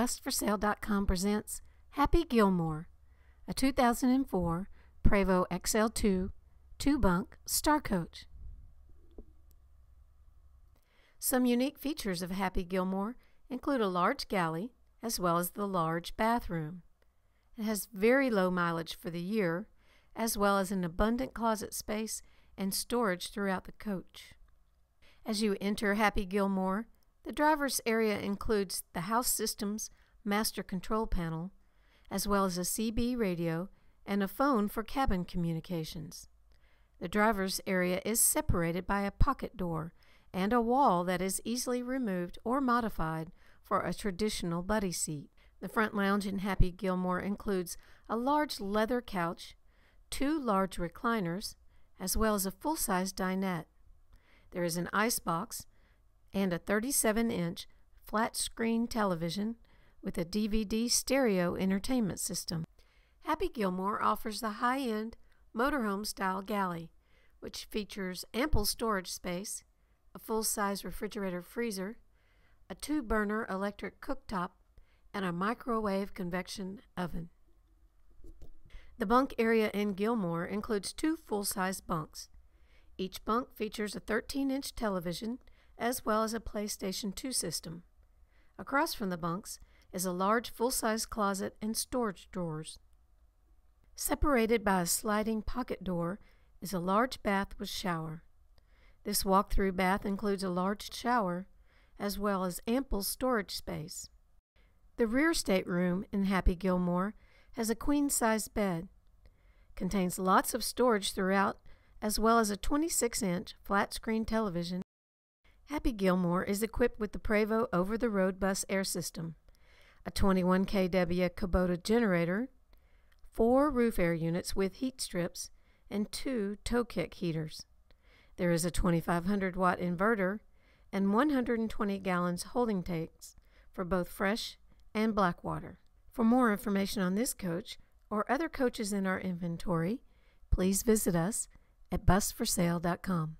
BusForSale.com presents Happy Gilmore, a 2004 Prevost XL2 two bunk star coach. Some unique features of Happy Gilmore include a large galley as well as the large bathroom. It has very low mileage for the year, as well as an abundant closet space and storage throughout the coach. As you enter Happy Gilmore, the driver's area includes the house system's master control panel, as well as a CB radio and a phone for cabin communications. The driver's area is separated by a pocket door and a wall that is easily removed or modified for a traditional buddy seat. The front lounge in Happy Gilmore includes a large leather couch, two large recliners, as well as a full-size dinette. There is an ice box and a 37 inch flat screen television with a DVD stereo entertainment system. Happy Gilmore offers the high end motorhome style galley, which features ample storage space, a full size refrigerator freezer, a two burner electric cooktop, and a microwave convection oven. The bunk area in Gilmore includes two full size bunks. Each bunk features a 13 inch television as well as a PlayStation 2 system. Across from the bunks is a large full-size closet and storage drawers. Separated by a sliding pocket door is a large bath with shower. This walk-through bath includes a large shower as well as ample storage space. The rear stateroom in Happy Gilmore has a queen-size bed, contains lots of storage throughout as well as a 26-inch flat-screen television Happy Gilmore is equipped with the Prevost over-the-road bus air system, a 21 kW Kubota generator, four roof air units with heat strips, and two toe kick heaters. There is a 2500 watt inverter and 120 gallons holding tanks for both fresh and black water. For more information on this coach or other coaches in our inventory, please visit us at busforsale.com.